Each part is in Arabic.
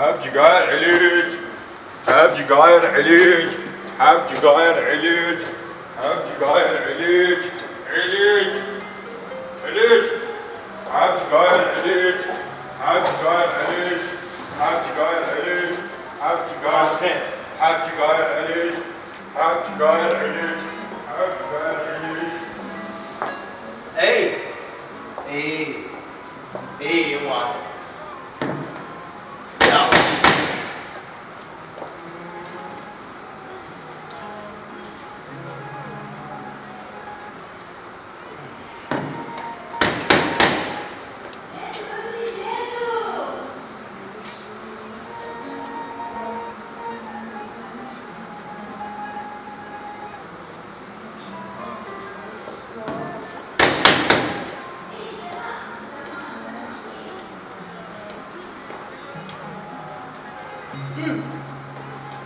Abciğer ilaç. Abciğer ilaç. Abciğer ilaç. Abciğer ilaç. İlaç. İlaç. Abciğer ilaç. Abciğer ilaç. Abciğer ilaç. Abciğer. Abciğer ilaç. Abciğer ilaç. Abciğer ilaç. Ei. Ei. Ei, eu acho.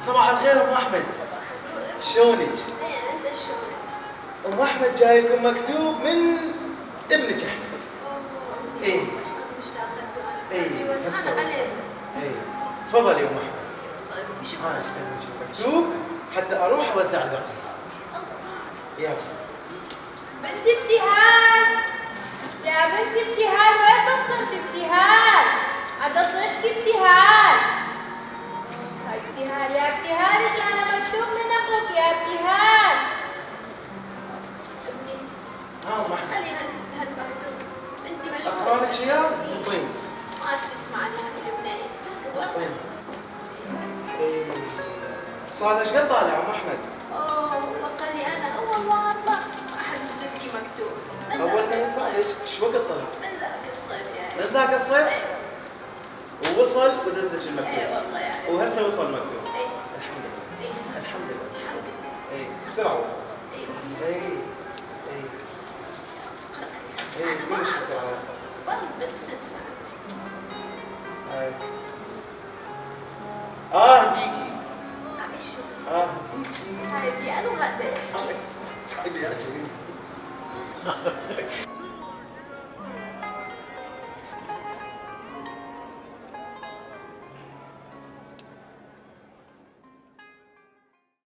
صباح الخير أم أحمد. شلونك؟ زين أنت شو؟ أم أحمد جايكم مكتوب من ابنك أحمد. إيه. إيه، هسه أنا بس. عليه اي تفضلي يا أم أحمد. طيب شو هاي استلمك مكتوب حتى أروح اوزع الباقي يلا. بنت ابتهال يا بنت ابتهال وين صفصنت ابتهال عدا صحت ابتهال هاي ابتهال يا ابتهال أنا مكتوب من أخوك يا ابتهال ابني ها ام احمد خلي هال- هالمكتوب انت مشغول اقرا لك اياه طيب. ما تسمع البنية طيب. إيه. صار إيش قد طالع أم أحمد؟ أوه قال لي أنا أول ما اطلع انزل لي مكتوب أول ما يطلع إيش وقت طلع؟ من ذاك الصيف يعني. من ذاك الصيف؟ ووصل ودز لك اي المكتوب والله يعني. وهسه وصل المكتوب. اي الحمد لله. اي الحمد لله. الحمد لله. اي بسرعة وصل. اي اي اي اي كلش بسرعة وصل؟ برضه الست آه ديكي معلش آه ديكي هيبقى له غداء